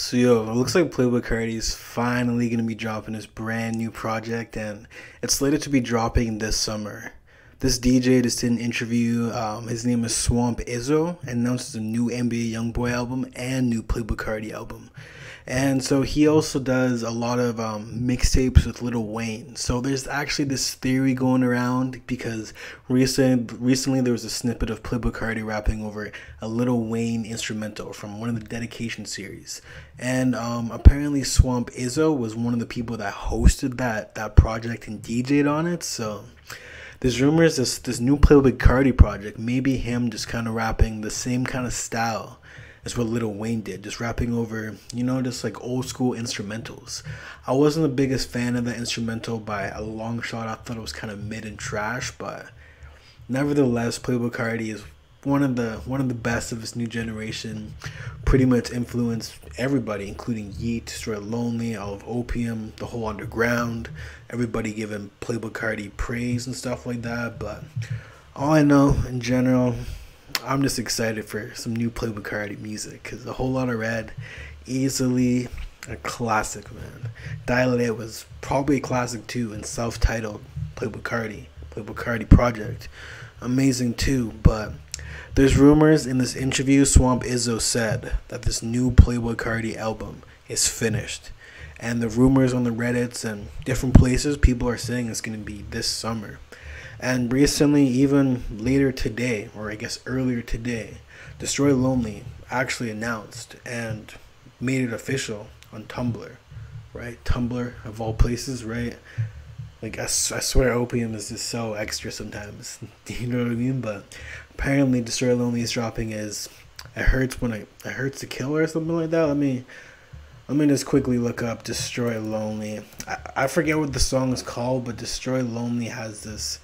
So yo, it looks like Playboi Carti is finally gonna be dropping his brand new project, and it's slated to be dropping this summer. This DJ just did an interview. Um, his name is Swamp Izzo, and announces a new NBA YoungBoy album and new Playboi Carti album. And so he also does a lot of um, mixtapes with Lil Wayne. So there's actually this theory going around because recent, recently there was a snippet of Playboi Carti rapping over a Lil Wayne instrumental from one of the dedication series. And um, apparently Swamp Izzo was one of the people that hosted that, that project and DJed on it. So there's rumors this, this new Playboi Carti project, maybe him just kind of rapping the same kind of style is what Lil Wayne did, just rapping over, you know, just like old school instrumentals. I wasn't the biggest fan of the instrumental by a long shot. I thought it was kind of mid and trash, but nevertheless, Playboi Carti is one of the one of the best of his new generation. Pretty much influenced everybody, including Yeat, Straight Lonely, all of Opium, the whole underground. Everybody giving Playboi Carti praise and stuff like that. But all I know in general, I'm just excited for some new Playboi Carti music because a Whole Lotta Red, easily a classic, man. Die Lit was probably a classic too, and self-titled Playboi Carti, Playboi Carti project, amazing too. But there's rumors in this interview Swamp Izzo said that this new Playboi Carti album is finished. And the rumors on the Reddits and different places, people are saying it's going to be this summer. And recently, even later today, or I guess earlier today, Destroy Lonely actually announced and made it official on Tumblr, right? Tumblr, of all places, right? Like, I, I swear Opium is just so extra sometimes. you know what I mean? But apparently, Destroy Lonely is dropping is It Hurts When I, It Hurts to Kill or something like that. Let me. Let me just quickly look up Destroy Lonely. I, I forget what the song is called, but Destroy Lonely has this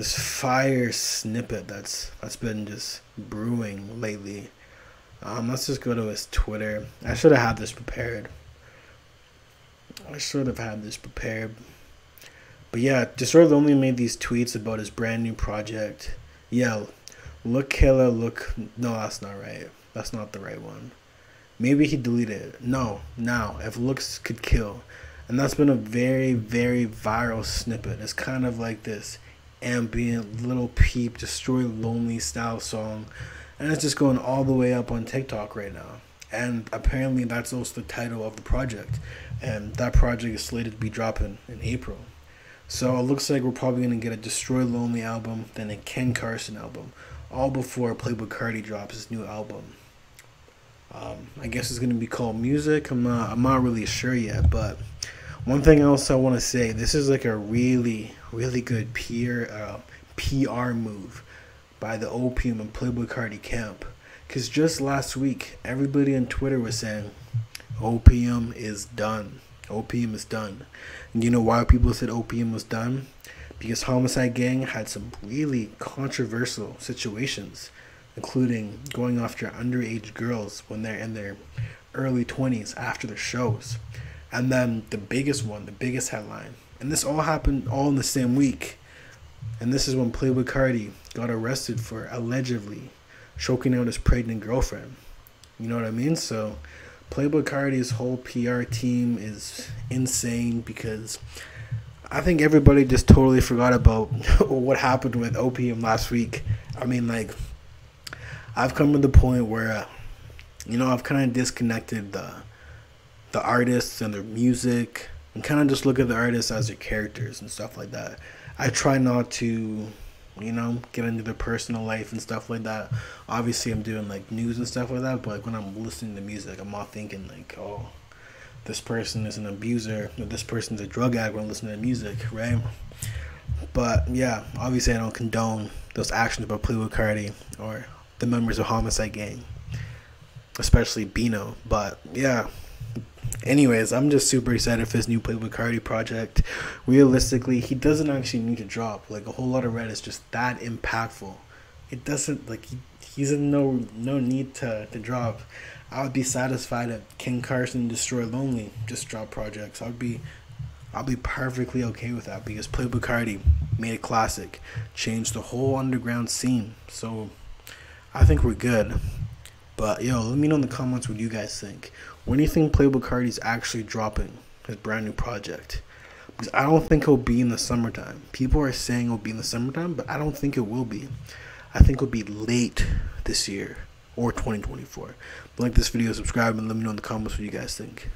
this fire snippet that's that's been just brewing lately. Um, let's just go to his Twitter. I should have had this prepared. I should have had this prepared. But yeah, Destroy Lonely made these tweets about his brand new project. Yeah, look killer, look. No, that's not right. That's not the right one. Maybe he deleted it. No, now, if looks could kill. And that's been a very, very viral snippet. It's kind of like this ambient Lil Peep destroy lonely style song. And it's just going all the way up on tiktok right now. And apparently that's also the title of the project. And that project is slated to be dropping in april. So it looks like we're probably going to get a destroy lonely album then a ken carson album all before playboi carti drops his new album. Um, i guess it's going to be called music. I'm not i'm not really sure yet but one thing else I want to say, this is like a really, really good PR, uh, PR move by the Opium and Playboi Carti camp. Because just last week, everybody on Twitter was saying, Opium is done. Opium is done. And you know why people said Opium was done? Because Homixide Gang had some really controversial situations, including going after underage girls when they're in their early 20s after their shows. And then the biggest one, the biggest headline, and this all happened all in the same week. And this is when Playboi Carti got arrested for allegedly choking out his pregnant girlfriend. You know what I mean? So Playboi Carti's whole PR team is insane because I think everybody just totally forgot about what happened with Opium last week. I mean, like, I've come to the point where, uh, you know, I've kind of disconnected the the artists and their music and kind of just look at the artists as their characters and stuff like that. I try not to, you know, get into their personal life and stuff like that. Obviously, I'm doing like news and stuff like that, but like, when I'm listening to music, I'm not thinking like, oh, this person is an abuser or this person's a drug addict when I'm listening to music, right? But yeah, obviously, I don't condone those actions by Playboi Carti or the members of Homixide Gang, especially Beno. But yeah, anyways, I'm just super excited for this new Playboi Carti project. Realistically, he doesn't actually need to drop. Like a Whole Lotta Red is just that impactful. It doesn't like he, he's in no no need to, to drop. I would be satisfied if Ken Carson Destroy Lonely just drop projects. I'd be I'll be perfectly okay with that because Playboi Carti made a classic, changed the whole underground scene. So I think we're good. But yo, let me know in the comments what you guys think. when do you think Playboi is actually dropping his brand new project? Because I don't think it'll be in the summertime. People are saying it'll be in the summertime, but I don't think it will be. I think it'll be late this year or 2024. Like this video, subscribe, and let me know in the comments what you guys think.